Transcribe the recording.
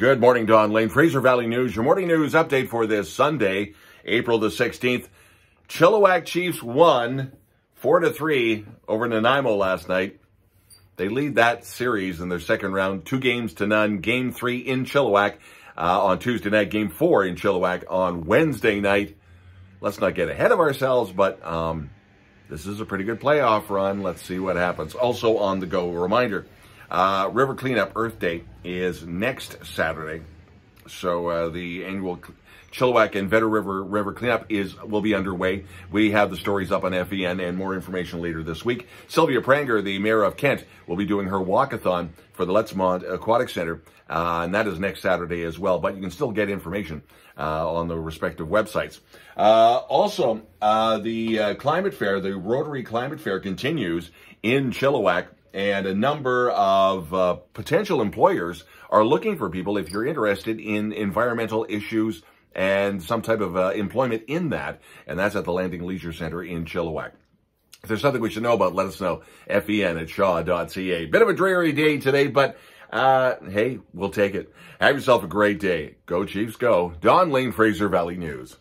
Good morning, Don Lane. Fraser Valley News, your morning news update for this Sunday, April the 16th. Chilliwack Chiefs won 4 to 3 over Nanaimo last night. They lead that series in their second round, two games to none. Game three in Chilliwack uh, on Tuesday night, game four in Chilliwack on Wednesday night. Let's not get ahead of ourselves, but um, this is a pretty good playoff run. Let's see what happens. Also on the go, reminder. Uh, River Cleanup Earth Day is next Saturday. So uh, the annual Chilliwack and Vedder River River Cleanup is will be underway. We have the stories up on FVN and more information later this week. Sylvia Pranger, the mayor of Kent, will be doing her walkathon for the Lettsmont Aquatic Center, uh, and that is next Saturday as well. But you can still get information uh, on the respective websites. Uh, also, uh, the uh, Climate Fair, the Rotary Climate Fair, continues in Chilliwack and a number of uh, potential employers are looking for people if you're interested in environmental issues and some type of uh, employment in that. And that's at the Landing Leisure Center in Chilliwack. If there's something we should know about, let us know. FVN at shaw.ca. Bit of a dreary day today, but uh, hey, we'll take it. Have yourself a great day. Go Chiefs, go. Don Lane, Fraser Valley News.